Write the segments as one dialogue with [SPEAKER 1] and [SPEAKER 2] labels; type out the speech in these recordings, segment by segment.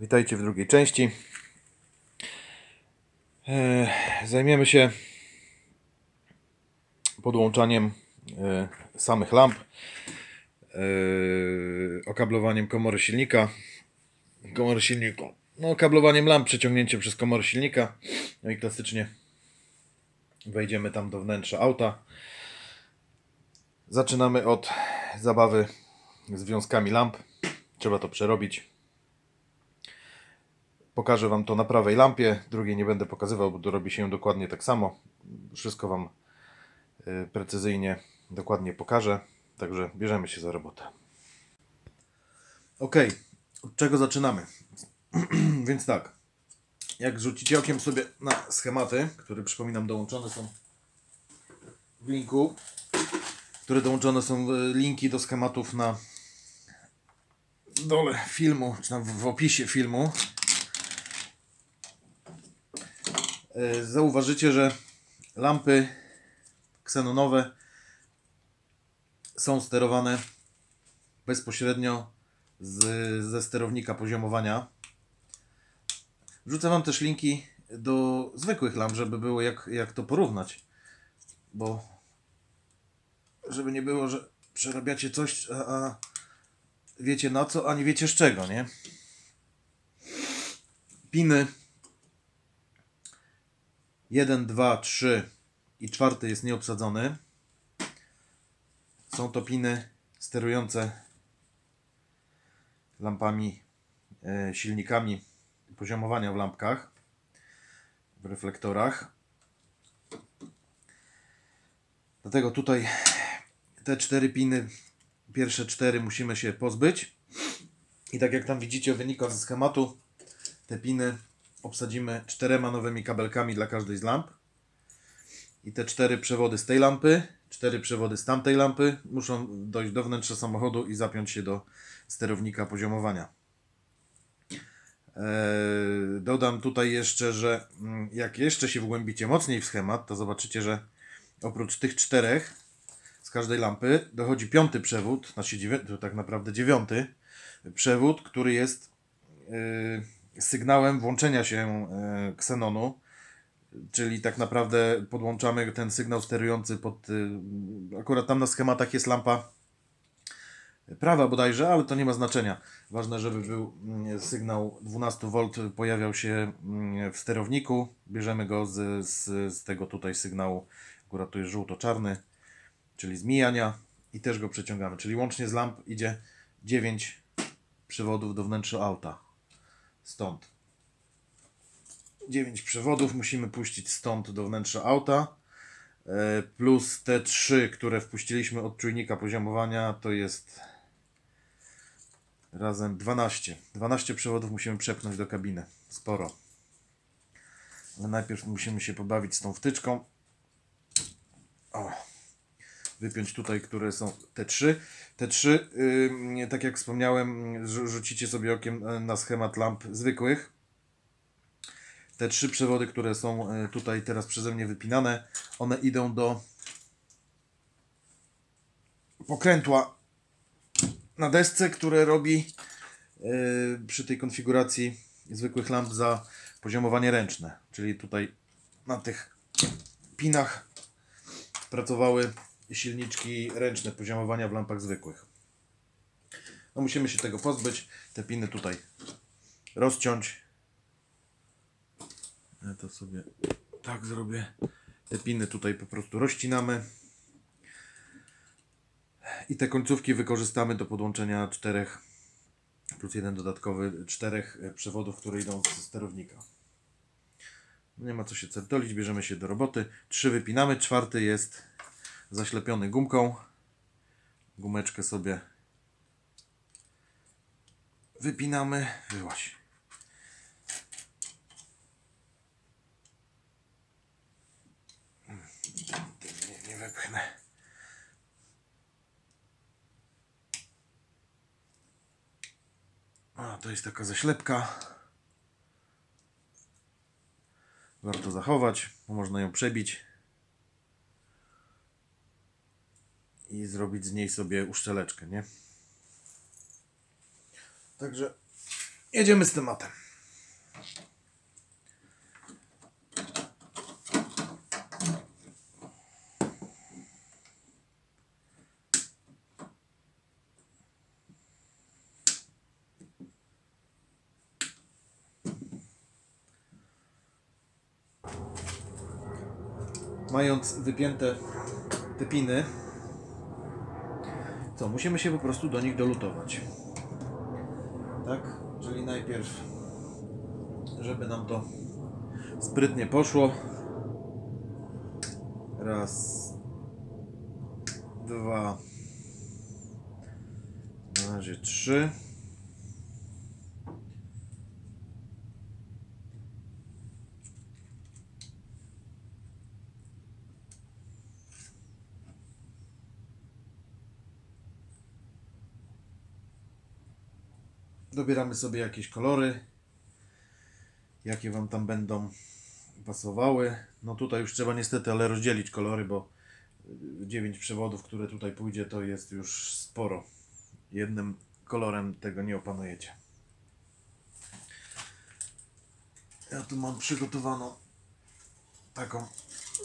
[SPEAKER 1] Witajcie w drugiej części. E, Zajmiemy się podłączaniem e, samych lamp, e, okablowaniem komory silnika, komory silnika, no okablowaniem lamp, przeciągnięciem przez komorę silnika, no i klasycznie wejdziemy tam do wnętrza auta. Zaczynamy od zabawy z wiązkami lamp. Trzeba to przerobić. Pokażę Wam to na prawej lampie, drugiej nie będę pokazywał, bo robi się dokładnie tak samo. Wszystko Wam y, precyzyjnie, dokładnie pokażę. Także bierzemy się za robotę. Ok, od czego zaczynamy? Więc tak, jak rzucicie okiem sobie na schematy, które przypominam dołączone są w linku, które dołączone są w- linki do schematów na dole filmu, czy tam w opisie filmu, E, zauważycie, że lampy ksenonowe są sterowane bezpośrednio z, ze sterownika poziomowania. Wrzucę Wam też linki do zwykłych lamp, żeby było jak, jak to porównać. Bo żeby nie było, że przerabiacie coś, a, a wiecie na co, a nie wiecie z czego, nie? Piny 1, 2, 3 i czwarty jest nieobsadzony. Są to piny sterujące lampami, e, silnikami poziomowania w lampkach, w reflektorach. Dlatego tutaj te cztery piny, pierwsze cztery musimy się pozbyć. I tak jak tam widzicie, wynika ze schematu, te piny obsadzimy czterema nowymi kabelkami dla każdej z lamp. I te cztery przewody z tej lampy, cztery przewody z tamtej lampy muszą dojść do wnętrza samochodu i zapiąć się do sterownika poziomowania. Eee, Dodam tutaj jeszcze, że mm, jak jeszcze się wgłębicie mocniej w schemat, to zobaczycie, że oprócz tych czterech z każdej lampy dochodzi piąty przewód, znaczy dziewię- to tak naprawdę dziewiąty przewód, który jest yy, sygnałem włączenia się ksenonu, czyli tak naprawdę podłączamy ten sygnał sterujący pod. Yy, akurat tam na schematach jest lampa prawa bodajże, ale to nie ma znaczenia. Ważne, żeby był mm, sygnał 12V pojawiał się mm, w sterowniku. Bierzemy go z, z, z tego tutaj sygnału, akurat tu jest żółto-czarny, czyli z mijania i też go przeciągamy. Czyli łącznie z lamp idzie 9 przewodów do wnętrza auta. Stąd. 9 przewodów musimy puścić stąd do wnętrza auta. E, Plus te 3, które wpuściliśmy od czujnika poziomowania, to jest razem 12. 12 przewodów musimy przepchnąć do kabiny. Sporo. Ale najpierw musimy się pobawić z tą wtyczką. O. Wypiąć tutaj, które są te trzy. Te trzy, yy, tak jak wspomniałem, rzu- rzucicie sobie okiem e, na schemat lamp zwykłych. Te trzy przewody, które są e, tutaj teraz przeze mnie wypinane, one idą do pokrętła na desce, które robi yy, przy tej konfiguracji zwykłych lamp za poziomowanie ręczne. Czyli tutaj na tych pinach pracowały silniczki ręczne poziomowania w lampach zwykłych. No musimy się tego pozbyć. Te piny tutaj rozciąć. Ja to sobie tak zrobię. Te piny tutaj po prostu rozcinamy. I te końcówki wykorzystamy do podłączenia czterech plus jeden dodatkowy czterech e, przewodów, które idą z sterownika. Nie ma co się certolić, bierzemy się do roboty. Trzy wypinamy, czwarty jest zaślepiony gumką. Gumeczkę sobie wypinamy. Wyłaś. Nie, nie wepchnę. A, to jest taka zaślepka. Warto zachować, można ją przebić i zrobić z niej sobie uszczeleczkę, nie? Także jedziemy z tematem. Mając wypięte te piny, co musimy się po prostu do nich dolutować. Tak? Czyli najpierw, żeby nam to sprytnie poszło. Raz, dwa, na razie trzy. Dobieramy sobie jakieś kolory, jakie Wam tam będą pasowały. No tutaj już trzeba niestety, ale rozdzielić kolory, bo 9 przewodów, które tutaj pójdzie, to jest już sporo. Jednym kolorem tego nie opanujecie. Ja tu mam przygotowaną taką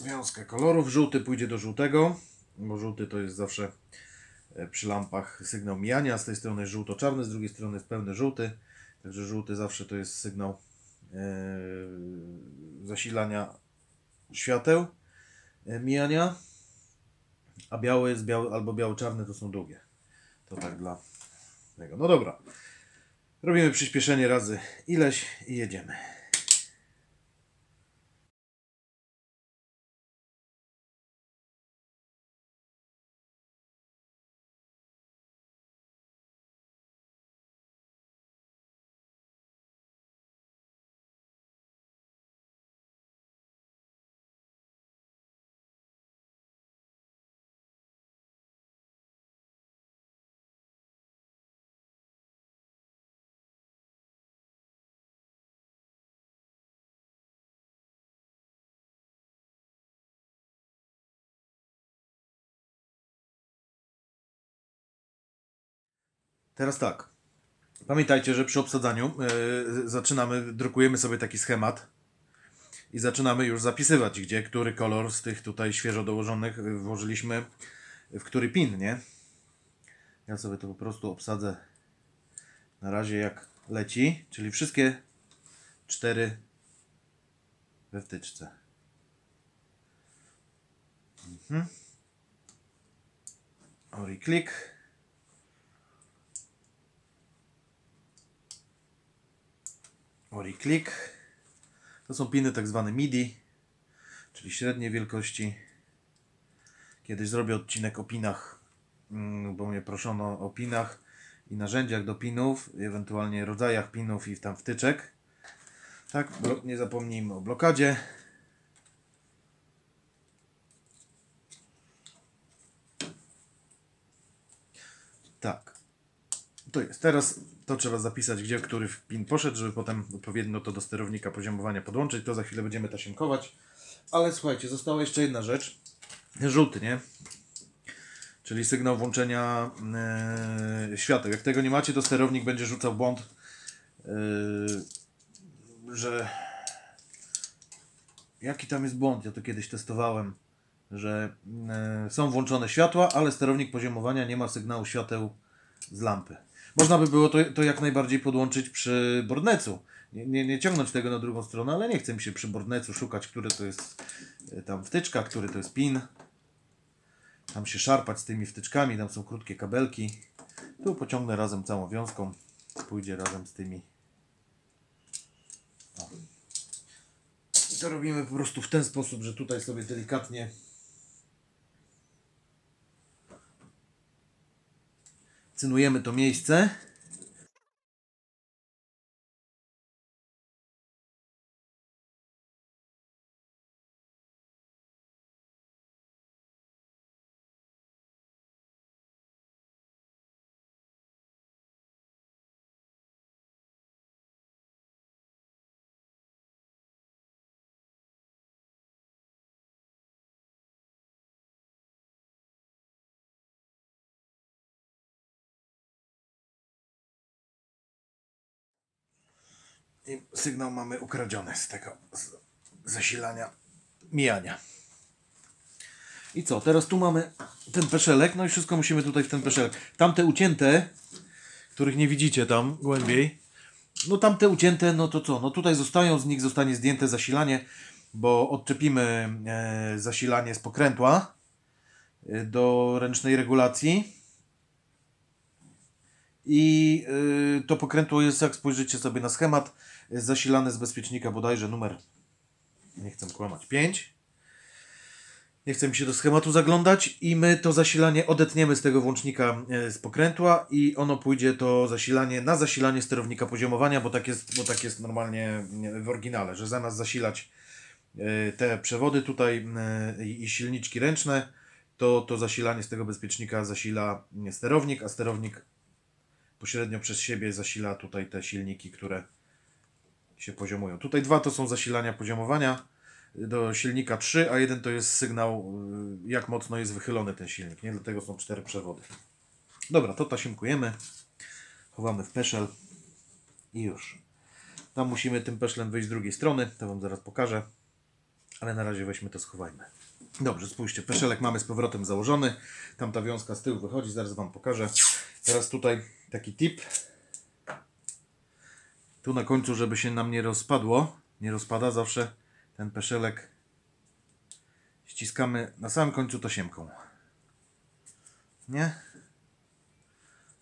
[SPEAKER 1] wiązkę kolorów. Żółty pójdzie do żółtego, bo żółty to jest zawsze przy lampach sygnał mijania. Z tej strony żółto-czarny, z drugiej strony jest pełny żółty. Także żółty zawsze to jest sygnał e, zasilania świateł e, mijania. A biały jest biały, albo biało-czarny to są długie. To tak dla tego. No dobra. Robimy przyspieszenie razy ileś i jedziemy. Teraz tak. Pamiętajcie, że przy obsadzaniu yy, zaczynamy, drukujemy sobie taki schemat i zaczynamy już zapisywać, gdzie który kolor z tych tutaj świeżo dołożonych y, włożyliśmy w który pin, nie? Ja sobie to po prostu obsadzę na razie jak leci, czyli wszystkie cztery we wtyczce. Mhm. Ori klik. Ori klik. To są piny tak zwane MIDI, czyli średniej wielkości. Kiedyś zrobię odcinek o pinach, mm, bo mnie proszono o pinach i narzędziach do pinów, ewentualnie rodzajach pinów i tam wtyczek. Tak, nie zapomnijmy o blokadzie. Tak. To jest. Teraz to trzeba zapisać, gdzie który pin poszedł, żeby potem odpowiednio to do sterownika poziomowania podłączyć. To za chwilę będziemy tasiemkować. Ale słuchajcie, została jeszcze jedna rzecz. Żółty, nie? Czyli sygnał włączenia e, świateł. Jak tego nie macie, to sterownik będzie rzucał błąd, e, że jaki tam jest błąd? Ja to kiedyś testowałem, że e, są włączone światła, ale sterownik poziomowania nie ma sygnału świateł z lampy. Można by było to, to jak najbardziej podłączyć przy bordnecu. Nie, nie, nie ciągnąć tego na drugą stronę, ale nie chcę mi się przy bordnecu szukać, który to jest e, tam wtyczka, który to jest pin. Tam się szarpać z tymi wtyczkami, tam są krótkie kabelki. Tu pociągnę razem całą wiązką. Pójdzie razem z tymi. O. I to robimy po prostu w ten sposób, że tutaj sobie delikatnie cynujemy to miejsce. I sygnał mamy ukradziony z tego z zasilania mijania. I co? Teraz tu mamy ten peszelek, no i wszystko musimy tutaj w ten peszelek. Tamte ucięte, których nie widzicie tam głębiej, no tamte ucięte, no to co? No tutaj zostają, z nich zostanie zdjęte zasilanie, bo odczepimy e, zasilanie z pokrętła e, do ręcznej regulacji. I y, to pokrętło jest, jak spojrzycie sobie na schemat, zasilane z bezpiecznika bodajże numer, nie chcę kłamać, 5. Nie chcę mi się do schematu zaglądać i my to zasilanie odetniemy z tego włącznika e, z pokrętła i ono pójdzie to zasilanie na zasilanie sterownika poziomowania, bo tak jest, bo tak jest normalnie w oryginale, że zamiast zasilać e, te przewody tutaj e, i silniczki ręczne, to to zasilanie z tego bezpiecznika zasila sterownik, a sterownik pośrednio przez siebie zasila tutaj te silniki, które się poziomują. Tutaj dwa to są zasilania poziomowania do silnika 3, a jeden to jest sygnał, y, jak mocno jest wychylony ten silnik. Nie? Dlatego są cztery przewody. Dobra, to tasiemkujemy. Chowamy w peszel i już. Tam musimy tym peszlem wyjść z drugiej strony, to Wam zaraz pokażę. Ale na razie weźmy to, schowajmy. Dobrze, spójrzcie, peszelek mamy z powrotem założony. Tam ta wiązka z tyłu wychodzi, zaraz Wam pokażę. Teraz tutaj taki tip. Tu na końcu, żeby się nam nie rozpadło, nie rozpada zawsze ten peszelek ściskamy na samym końcu tasiemką. Nie?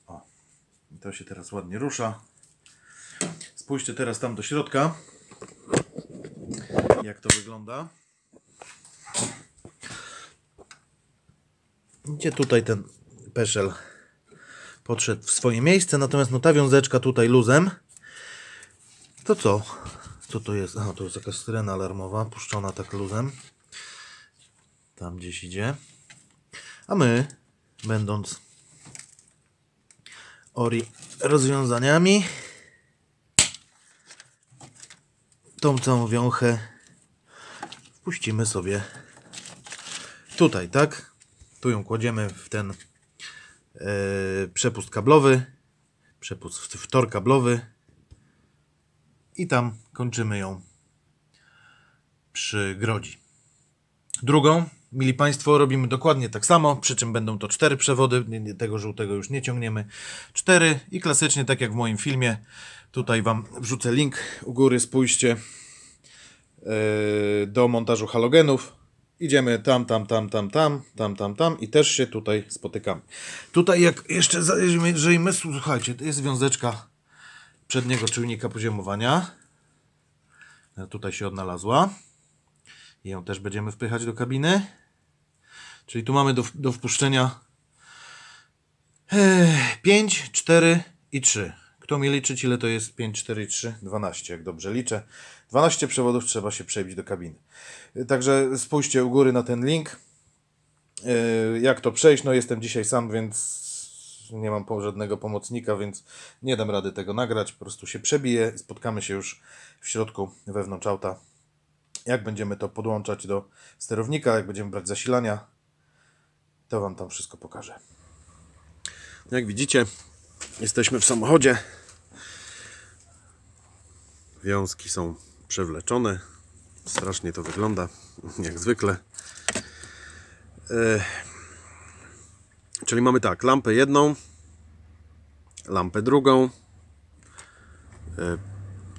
[SPEAKER 1] O, I to się teraz ładnie rusza. Spójrzcie teraz tam do środka, jak to wygląda. Gdzie tutaj ten peszel podszedł w swoje miejsce, natomiast no ta wiązeczka tutaj luzem, to co? Co to jest? Aha, to jest jakaś syrena alarmowa, puszczona tak luzem. Tam gdzieś idzie. A my, będąc ori rozwiązaniami, tą całą wiąchę wpuścimy sobie tutaj, tak? Tu ją kładziemy w ten przepust kablowy, przepust w tor kablowy i tam kończymy ją przy grodzi. Drugą, mili Państwo, robimy dokładnie tak samo, przy czym będą to cztery przewody, tego żółtego już nie ciągniemy. Cztery i klasycznie, tak jak w moim filmie, tutaj Wam wrzucę link u góry, spójrzcie, yy, do montażu halogenów. Idziemy tam, tam, tam, tam, tam, tam, tam, tam i też się tutaj spotykamy. Tutaj jak jeszcze, jeżeli my, słuchajcie, to jest wiązeczka przedniego czujnika poziomowania. E, tutaj się odnalazła. I ją też będziemy wpychać do kabiny. Czyli tu mamy do, do wpuszczenia 5, 4 i 3. Kto mi liczyć, ile to jest 5, 4 i 3? 12, jak dobrze liczę. 12 przewodów trzeba się przebić do kabiny. Także spójrzcie u góry na ten link. E, jak to przejść? No jestem dzisiaj sam, więc nie mam żadnego pomocnika, więc nie dam rady tego nagrać. Po prostu się przebiję, spotkamy się już w środku, wewnątrz auta. Jak będziemy to podłączać do sterownika, jak będziemy brać zasilania, to Wam tam wszystko pokażę. Jak widzicie, jesteśmy w samochodzie. Wiązki są przewleczone. Strasznie to wygląda, jak zwykle. Czyli mamy tak, lampę jedną, lampę drugą, e,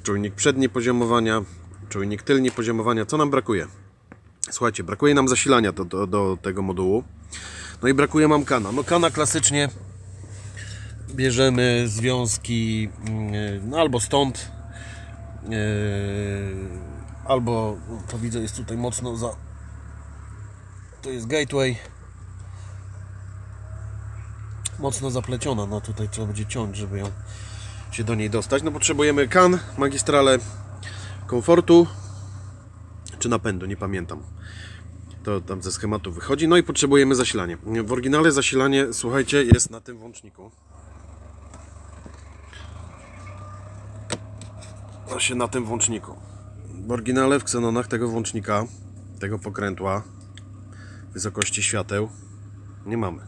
[SPEAKER 1] czujnik przedni poziomowania, czujnik tylni poziomowania. Co nam brakuje? Słuchajcie, brakuje nam zasilania do, do, do tego modułu. No i brakuje nam kana. No kana klasycznie bierzemy związki mm, no albo stąd, albo to widzę jest tutaj mocno za to jest gateway mocno zapleciona. No tutaj trzeba będzie ciąć, żeby ją się do niej dostać. No potrzebujemy kan, magistrale komfortu czy napędu, nie pamiętam. To tam ze schematu wychodzi. No i potrzebujemy zasilanie. W oryginale zasilanie, słuchajcie, jest na tym włączniku. Właśnie na tym włączniku. W oryginale w Xenonach tego włącznika, tego pokrętła wysokości świateł nie mamy.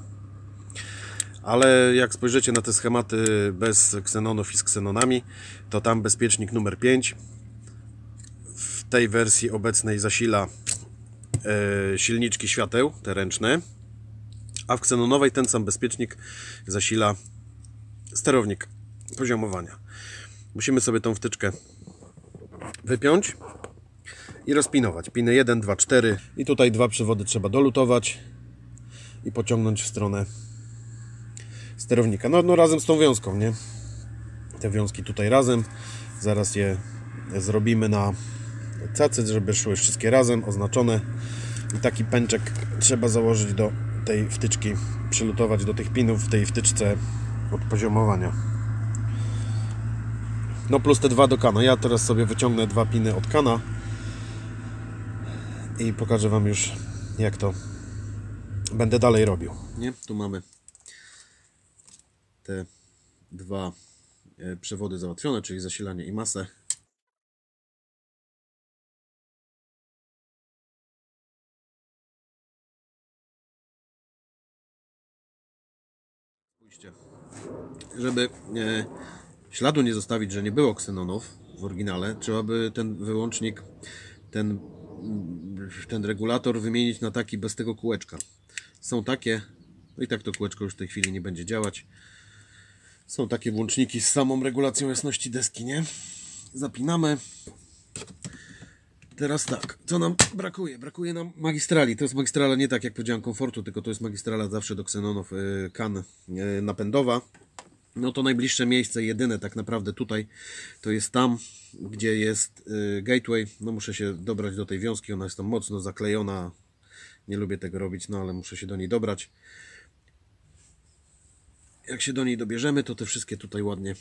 [SPEAKER 2] Ale jak spojrzycie na te schematy bez ksenonów i z ksenonami, to tam bezpiecznik numer 5 w tej wersji obecnej zasila e, silniczki świateł, te ręczne, a w ksenonowej ten sam bezpiecznik zasila sterownik poziomowania. Musimy sobie tą wtyczkę wypiąć i rozpinować. Piny 1, 2, 4 i tutaj dwa przewody trzeba dolutować i pociągnąć w stronę sterownika. No, no razem z tą wiązką, nie? Te wiązki tutaj razem. Zaraz je zrobimy na cacy, żeby szły wszystkie razem, oznaczone. I taki pęczek trzeba założyć do tej wtyczki, przylutować do tych pinów w tej wtyczce od poziomowania. No plus te dwa do kana. Ja teraz sobie wyciągnę dwa piny od kana i pokażę Wam już jak to będę dalej robił. Nie? Tu mamy te dwa e, przewody załatwione, czyli zasilanie i masę. Spójrzcie, żeby e, śladu nie zostawić, że nie było ksenonów w oryginale, trzeba by ten wyłącznik, ten, ten regulator wymienić na taki bez tego kółeczka. Są takie, no i tak to kółeczko już w tej chwili nie będzie działać. Są takie włączniki z samą regulacją jasności deski, nie? Zapinamy. Teraz tak, co nam brakuje? Brakuje nam magistrali. To jest magistrala nie tak jak powiedziałem komfortu, tylko to jest magistrala zawsze do ksenonów y, kan y, napędowa. No to najbliższe miejsce, jedyne tak naprawdę tutaj, to jest tam, gdzie jest y, gateway. No muszę się dobrać do tej wiązki, ona jest tam mocno zaklejona. Nie lubię tego robić, no ale muszę się do niej dobrać. Jak się do niej dobierzemy, to te wszystkie tutaj ładnie,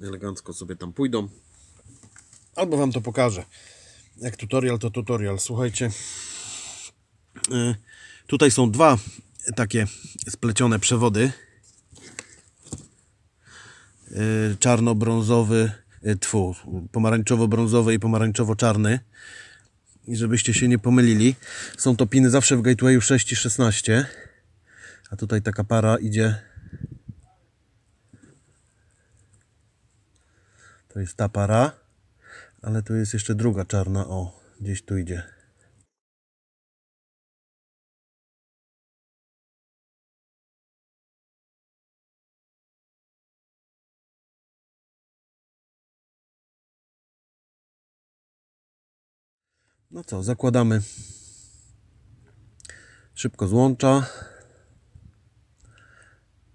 [SPEAKER 2] elegancko sobie tam pójdą. Albo Wam to pokażę. Jak tutorial, to tutorial. Słuchajcie, y, tutaj są dwa takie splecione przewody. Y, Czarno-brązowy, y, tfu, pomarańczowo-brązowy i pomarańczowo-czarny. I żebyście się nie pomylili, są to piny zawsze w Gatewayu 6 i 16. A tutaj taka para idzie To jest ta para, ale tu jest jeszcze druga czarna. O, gdzieś tu idzie. No co, zakładamy szybko złącza.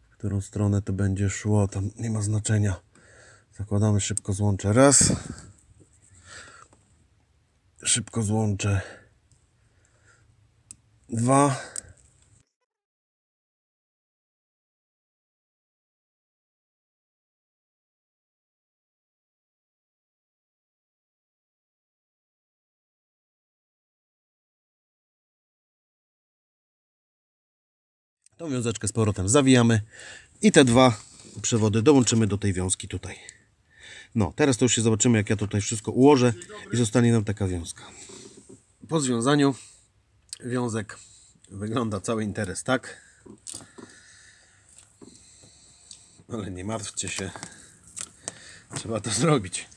[SPEAKER 2] W którą stronę to będzie szło, tam nie ma znaczenia. Zakładamy szybko złącze raz. Szybko złącze dwa. Tą wiązeczkę z powrotem zawijamy i te dwa przewody dołączymy do tej wiązki tutaj. No, teraz to już się zobaczymy, jak ja tutaj wszystko ułożę i zostanie nam taka wiązka. Po związaniu wiązek wygląda cały interes tak. Ale nie martwcie się, trzeba to zrobić.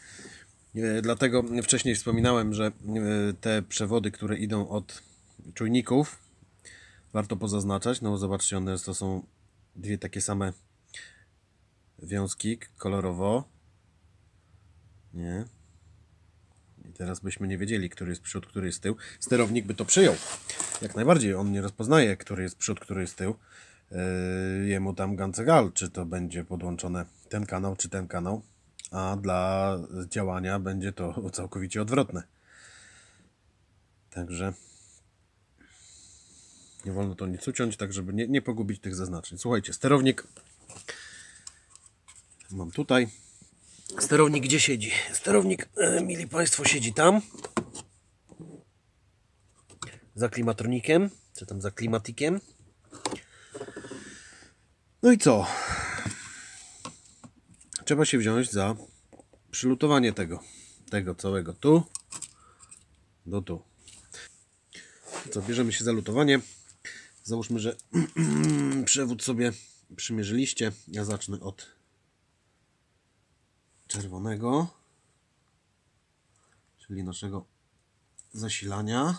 [SPEAKER 2] E, Dlatego wcześniej wspominałem, że e, te przewody, które idą od czujników, warto pozaznaczać. No zobaczcie, one to są dwie takie same wiązki kolorowo. Nie. I teraz byśmy nie wiedzieli, który jest przód, który jest tył. Sterownik by to przyjął. Jak najbardziej. On nie rozpoznaje, który jest przód, który jest tył. Yy, jemu tam gancegal, czy to będzie podłączone ten kanał, czy ten kanał. A dla działania będzie to całkowicie odwrotne. Także nie wolno to nic uciąć, tak żeby nie, nie pogubić tych zaznaczeń. Słuchajcie, sterownik mam tutaj. Sterownik gdzie siedzi? Sterownik, e, mili Państwo, siedzi tam. Za klimatronikiem, czy tam za klimatikiem. No i co? Trzeba się wziąć za przylutowanie tego, tego całego tu do tu. Co, bierzemy się za lutowanie. Załóżmy, że przewód sobie przymierzyliście. Ja zacznę od czerwonego, czyli naszego zasilania.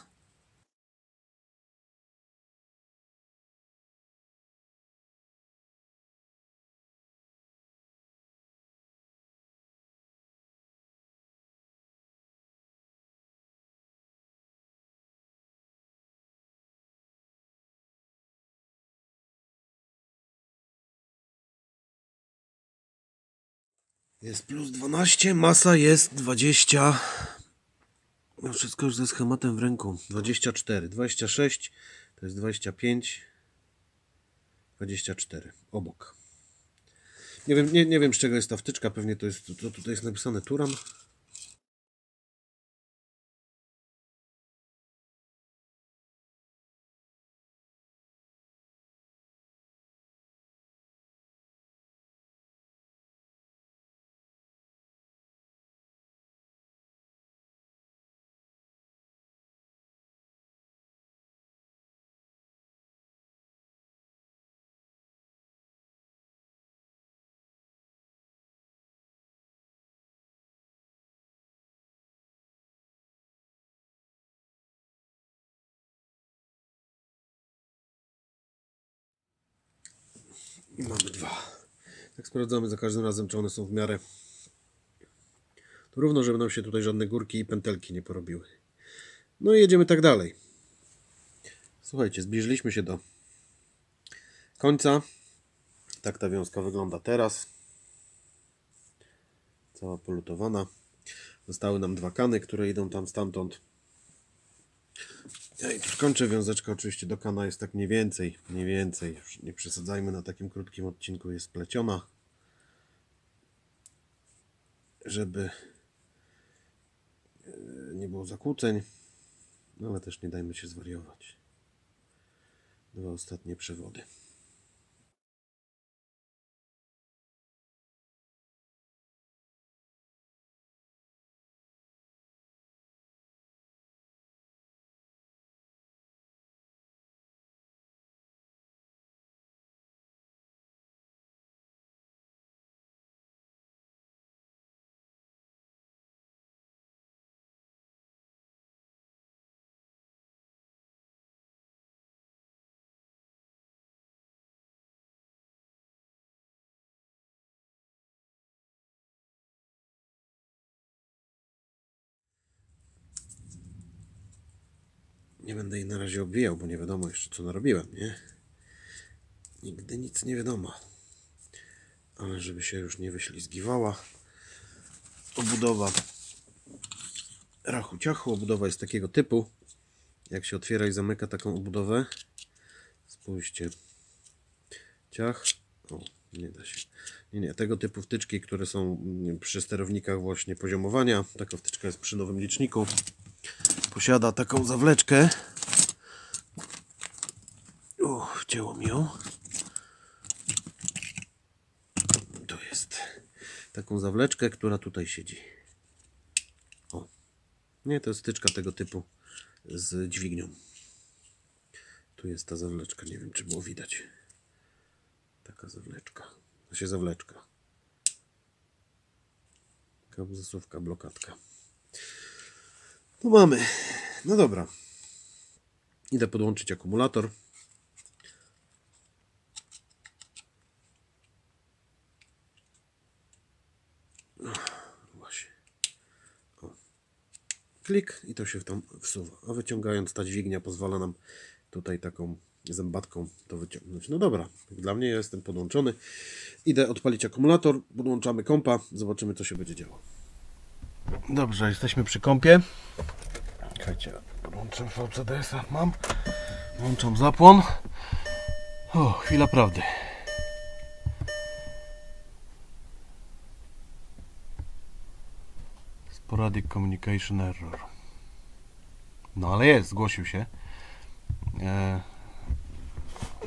[SPEAKER 2] Jest plus 12, masa jest 20. No wszystko już ze schematem w ręku. 24, 26, to jest 25, 24, obok. Nie wiem, nie, nie wiem z czego jest ta wtyczka, pewnie to jest, to tutaj jest napisane Turan. I mamy dwa. Tak sprawdzamy za każdym razem, czy one są w miarę równo, żeby nam się tutaj żadne górki i pętelki nie porobiły. No i jedziemy tak dalej. Słuchajcie, zbliżyliśmy się do końca. Tak ta wiązka wygląda teraz. Cała polutowana. Zostały nam dwa kany, które idą tam stamtąd. I już kończę wiązeczkę. Oczywiście do kana jest tak mniej więcej. Mniej więcej. Już nie przesadzajmy na takim krótkim odcinku. Jest pleciona. Żeby e, nie było zakłóceń. No ale też nie dajmy się zwariować. Dwa ostatnie przewody. Nie będę jej na razie obwijał, bo nie wiadomo jeszcze co narobiłem, nie? Nigdy nic nie wiadomo. Ale żeby się już nie wyślizgiwała. Obudowa rachu ciachu. Obudowa jest takiego typu. Jak się otwiera i zamyka taką obudowę. Spójrzcie. Ciach. O, nie da się. Nie, nie. Tego typu wtyczki, które są mm, przy sterownikach właśnie poziomowania. Taka wtyczka jest przy nowym liczniku posiada taką zawleczkę. Uch, wcięło mi ją. Tu jest. Taką zawleczkę, która tutaj siedzi. O. Nie, to jest styczka tego typu z dźwignią. Tu jest ta zawleczka, nie wiem czy było widać. Taka zawleczka. Się zawleczka. Taka zasuwka, blokadka. Tu mamy. No dobra. Idę podłączyć akumulator. No, Właśnie. O. Klik i to się tam wsuwa. A wyciągając ta dźwignia pozwala nam tutaj taką zębatką to wyciągnąć. No dobra, jak dla mnie ja jestem podłączony. Idę odpalić akumulator, podłączamy kompa, zobaczymy co się będzie działo. Dobrze, jesteśmy przy kąpie. Czekajcie, podłączam VCDS-a, mam. Włączam zapłon. O, chwila prawdy. Sporadic Communication Error. No ale jest, zgłosił się. E...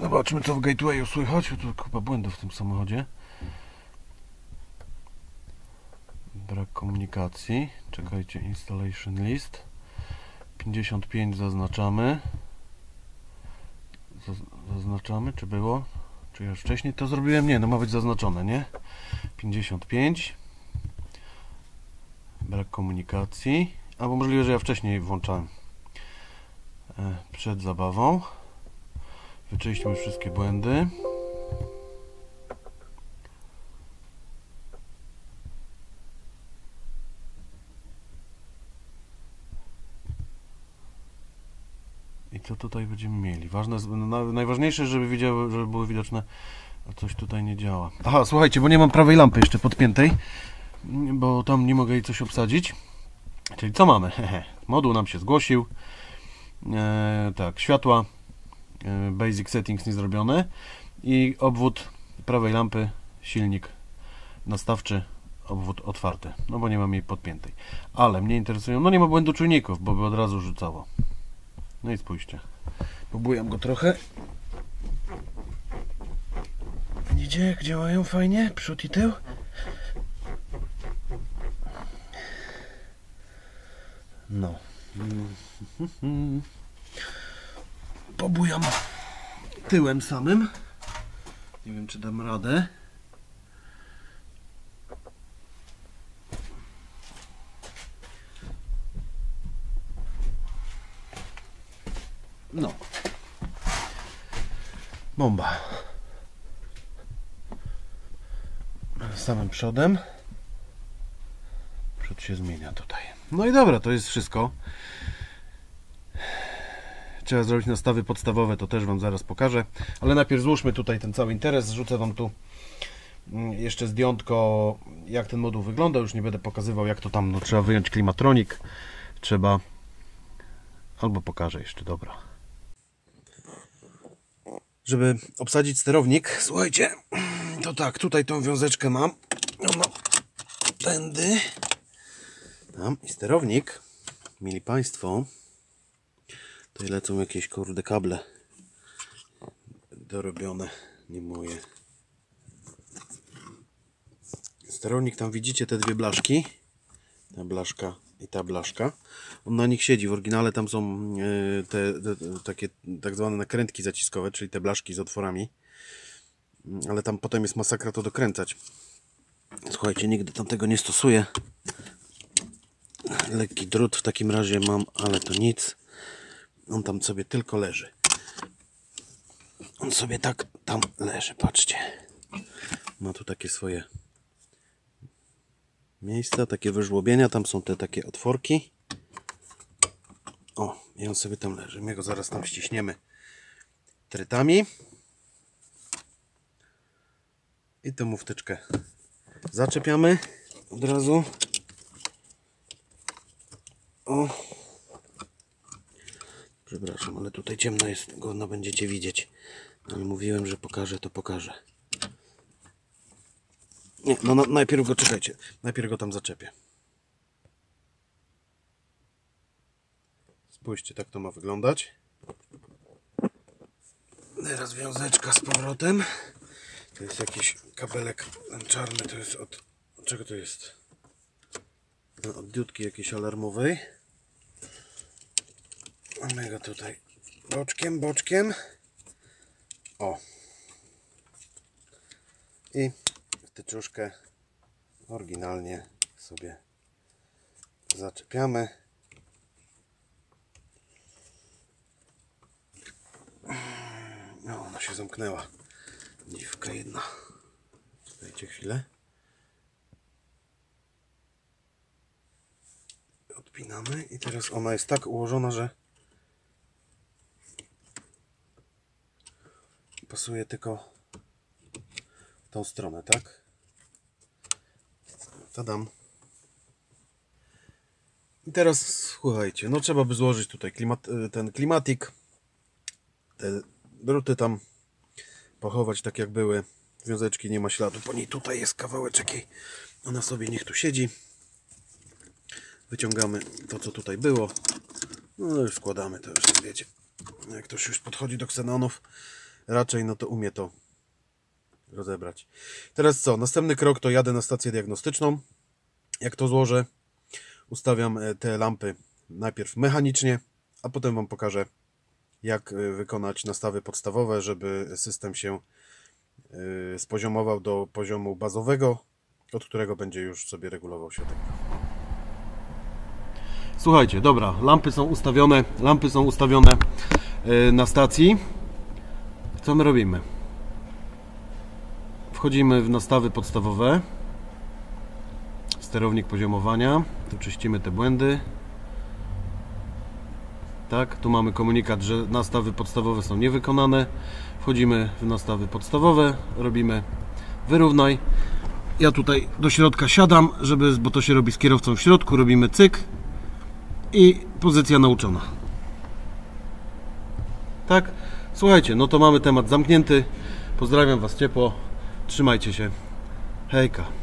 [SPEAKER 2] Zobaczmy co w Gatewayu słychać. Tu chyba błędów w tym samochodzie. Brak komunikacji. Czekajcie, installation list. 55 zaznaczamy. Zaz- Zaznaczamy, czy było? Czy już wcześniej to zrobiłem? Nie, no ma być zaznaczone, nie? 55. Brak komunikacji. Albo możliwe, że ja wcześniej włączałem. E, Przed zabawą. Wyczyśćmy już wszystkie błędy. Tutaj będziemy mieli? Ważne, na- najważniejsze, żeby wiedziały, żeby były widoczne, a coś tutaj nie działa. Aha, słuchajcie, bo nie mam prawej lampy jeszcze podpiętej, bo tam nie mogę jej coś obsadzić. Czyli co mamy? Moduł nam się zgłosił. E, tak, światła, e, basic settings nie zrobione i obwód prawej lampy, silnik nastawczy, obwód otwarty, no bo nie mam jej podpiętej. Ale mnie interesują, no nie ma błędu czujników, bo by od razu rzucało. No i spójrzcie. Pobujam go trochę. Widzicie jak działają fajnie? Przód i tył. No. Pobujam tyłem samym. Nie wiem czy dam radę. No. Bomba. Samym przodem. Przód się zmienia tutaj. No i dobra, to jest wszystko. Trzeba zrobić nastawy podstawowe, to też Wam zaraz pokażę. Ale najpierw złóżmy tutaj ten cały interes. Zrzucę Wam tu mm, jeszcze zdjątko, jak ten moduł wygląda. Już nie będę pokazywał, jak to tam, no trzeba wyjąć klimatronik. Trzeba... Albo pokażę jeszcze, dobra żeby obsadzić sterownik. Słuchajcie, to tak, tutaj tą wiązeczkę mam. Ona tędy. Tam i sterownik. Mili Państwo, tutaj lecą jakieś kurde kable dorobione, nie moje. Sterownik, tam widzicie te dwie blaszki. Ta blaszka i ta blaszka. On na nich siedzi. W oryginale tam są te, te, te takie tak zwane nakrętki zaciskowe, czyli te blaszki z otworami. Ale tam potem jest masakra to dokręcać. Słuchajcie, nigdy tam tego nie stosuję. Lekki drut w takim razie mam, ale to nic. On tam sobie tylko leży. On sobie tak tam leży, patrzcie. Ma tu takie swoje miejsca, takie wyżłobienia, tam są te takie otworki. O, i on sobie tam leży. My go zaraz tam ściśniemy trytami. I tę muftyczkę zaczepiamy od razu. O. Przepraszam, ale tutaj ciemno jest, go no będziecie widzieć. Ale mówiłem, że pokażę, to pokażę. Nie, no, no najpierw go czekajcie. Najpierw go tam zaczepię. Spójrzcie, tak to ma wyglądać. Teraz wiązeczka z powrotem. To jest jakiś kabelek czarny, to jest od... czego to jest? No, od jakiejś alarmowej. Mamy go tutaj boczkiem, boczkiem. O. I tyczuszkę oryginalnie sobie zaczepiamy. No, ona się zamknęła. Dziwka jedna. Czekajcie chwilę. Odpinamy i teraz ona jest tak ułożona, że pasuje tylko w tą stronę, tak? Tadam. I teraz słuchajcie, no trzeba by złożyć tutaj klimat, ten klimatik, te druty tam pochować tak jak były. Wiązeczki nie ma śladu, po niej tutaj jest kawałeczek jej. Ona sobie niech tu siedzi. Wyciągamy to co tutaj było. No już składamy, to już wiecie. Jak ktoś już podchodzi do ksenonów, raczej no to umie to rozebrać. Teraz co? Następny krok to jadę na stację diagnostyczną. Jak to złożę, ustawiam e, te lampy najpierw mechanicznie, a potem Wam pokażę, jak e, wykonać nastawy podstawowe, żeby system się yy, spoziomował do poziomu bazowego, od którego będzie już sobie regulował środek. Słuchajcie, dobra, lampy są ustawione, lampy są ustawione na stacji. Co my robimy? Wchodzimy w nastawy podstawowe. Sterownik poziomowania. Tu czyścimy te błędy. Tak, tu mamy komunikat, że nastawy podstawowe są niewykonane. Wchodzimy w nastawy podstawowe, robimy wyrównaj. Ja tutaj do środka siadam, żeby, bo to się robi z kierowcą w środku, robimy cyk i pozycja nauczona. Tak? Słuchajcie, no to mamy temat zamknięty. Pozdrawiam Was ciepło. Trzymajcie się. Hejka.